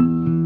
you